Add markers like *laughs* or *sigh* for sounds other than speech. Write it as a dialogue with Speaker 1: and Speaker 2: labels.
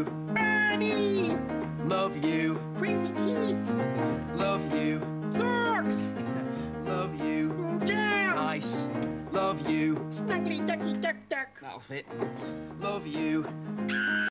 Speaker 1: you.
Speaker 2: Bernie!
Speaker 1: Love you.
Speaker 2: Crazy Keith!
Speaker 1: Love you.
Speaker 2: Zorks! *laughs*
Speaker 1: Love you.
Speaker 2: Jam!
Speaker 1: Nice. Love you.
Speaker 2: Snuggly Ducky Duck Duck!
Speaker 1: That'll fit. Love you.